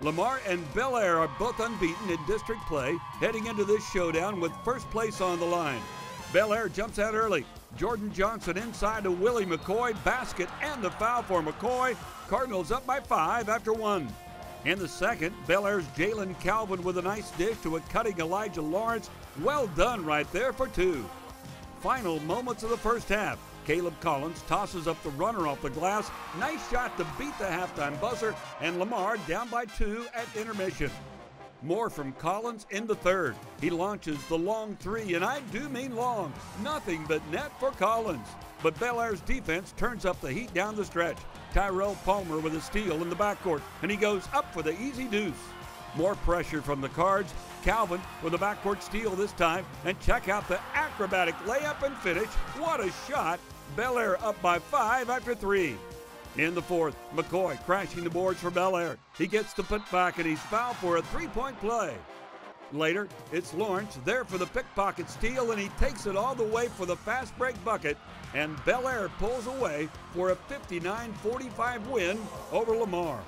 Lamar and Bellaire are both unbeaten in district play, heading into this showdown with first place on the line. Bellaire jumps out early. Jordan Johnson inside to Willie McCoy, basket and the foul for McCoy. Cardinals up by five after one. In the second, Bel Air's Jaylon Calvin with a nice dish to a cutting Elijah Lawrence. Well done right there for two. Final moments of the first half. Kaleb Collins tosses up the runner off the glass. Nice shot to beat the halftime buzzer, and Lamar down by two at intermission. More from Collins in the third. He launches the long three, and I do mean long. Nothing but net for Collins. But Bellaire's defense turns up the heat down the stretch. Tyrell Palmer with a steal in the backcourt, and he goes up for the easy deuce. More pressure from the Cards. Calvin with a backcourt steal this time, and check out the acrobatic layup and finish. What a shot! Bellaire up by five after three. In the fourth, McCoy crashing the boards for Bellaire. He gets the put back and he's fouled for a three point play. Later, it's Lawrence there for the pickpocket steal and he takes it all the way for the fast break bucket. And Bellaire pulls away for a 59 45 win over Lamar.